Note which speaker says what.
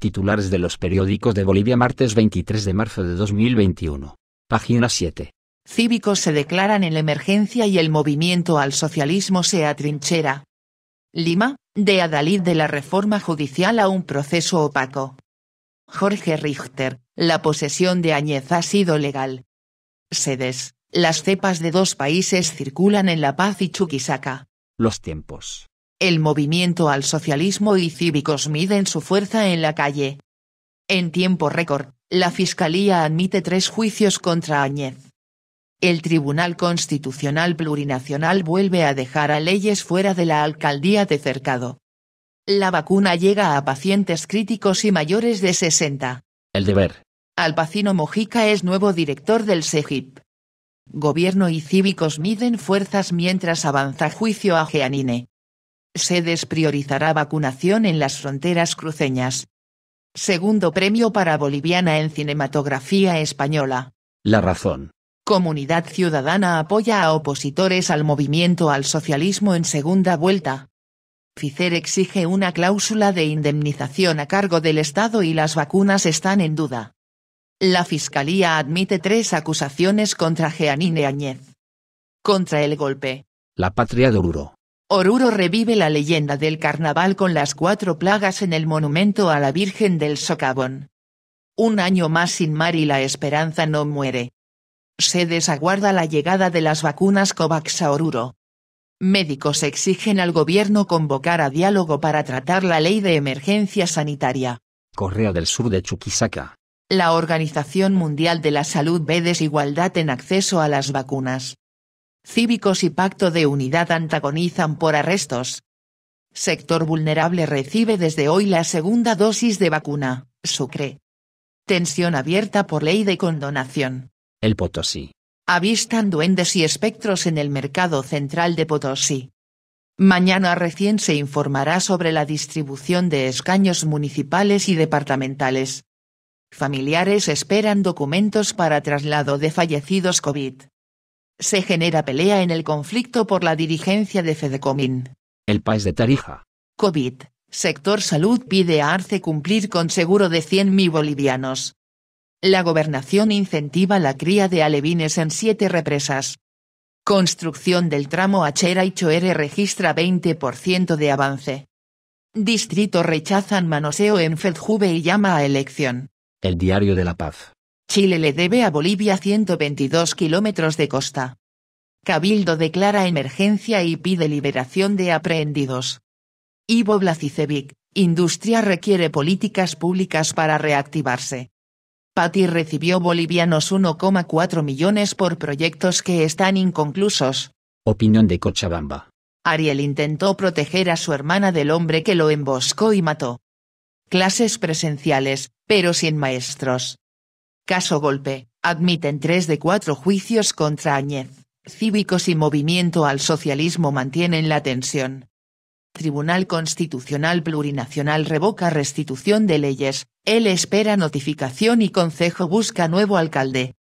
Speaker 1: Titulares de los periódicos de Bolivia martes 23 de marzo de 2021. Página 7.
Speaker 2: Cívicos se declaran en la emergencia y el movimiento al socialismo se atrinchera. Lima, de Adalid de la reforma judicial a un proceso opaco. Jorge Richter, la posesión de Añez ha sido legal. Sedes, las cepas de dos países circulan en La Paz y Chuquisaca.
Speaker 1: Los tiempos.
Speaker 2: El movimiento al socialismo y cívicos miden su fuerza en la calle. En tiempo récord, la Fiscalía admite tres juicios contra Añez. El Tribunal Constitucional Plurinacional vuelve a dejar a leyes fuera de la alcaldía de Cercado. La vacuna llega a pacientes críticos y mayores de 60.
Speaker 1: El deber.
Speaker 2: Alpacino Mojica es nuevo director del SEGIP. Gobierno y cívicos miden fuerzas mientras avanza juicio a Geanine. Sedes priorizará vacunación en las fronteras cruceñas. Segundo premio para boliviana en cinematografía española.
Speaker 1: La razón.
Speaker 2: Comunidad Ciudadana apoya a opositores al movimiento al socialismo en segunda vuelta. FICER exige una cláusula de indemnización a cargo del Estado y las vacunas están en duda. La Fiscalía admite tres acusaciones contra Jeanine Añez. Contra el golpe.
Speaker 1: La patria de Oruro.
Speaker 2: Oruro revive la leyenda del carnaval con las cuatro plagas en el monumento a la Virgen del Socavón. Un año más sin mar y la esperanza no muere. Se desaguarda la llegada de las vacunas COVAX a Oruro. Médicos exigen al gobierno convocar a diálogo para tratar la ley de emergencia sanitaria.
Speaker 1: Correa del Sur de Chuquisaca.
Speaker 2: La Organización Mundial de la Salud ve desigualdad en acceso a las vacunas. Cívicos y Pacto de Unidad antagonizan por arrestos. Sector vulnerable recibe desde hoy la segunda dosis de vacuna, Sucre. Tensión abierta por ley de condonación.
Speaker 1: El Potosí.
Speaker 2: Avistan duendes y espectros en el mercado central de Potosí. Mañana recién se informará sobre la distribución de escaños municipales y departamentales. Familiares esperan documentos para traslado de fallecidos COVID. Se genera pelea en el conflicto por la dirigencia de Fedecomín.
Speaker 1: El país de Tarija.
Speaker 2: COVID. Sector Salud pide a Arce cumplir con seguro de 100.000 bolivianos. La gobernación incentiva la cría de alevines en siete represas. Construcción del tramo Achera y Choere registra 20% de avance. Distrito rechazan manoseo en Feldjube y llama a elección.
Speaker 1: El Diario de la Paz.
Speaker 2: Chile le debe a Bolivia 122 kilómetros de costa. Cabildo declara emergencia y pide liberación de aprehendidos. Ivo Blazicevic, industria requiere políticas públicas para reactivarse. Pati recibió bolivianos 1,4 millones por proyectos que están inconclusos.
Speaker 1: Opinión de Cochabamba.
Speaker 2: Ariel intentó proteger a su hermana del hombre que lo emboscó y mató. Clases presenciales, pero sin maestros. Caso golpe, admiten tres de cuatro juicios contra Añez. Cívicos y Movimiento al Socialismo mantienen la tensión. Tribunal Constitucional Plurinacional revoca restitución de leyes, él espera notificación y Concejo busca nuevo alcalde.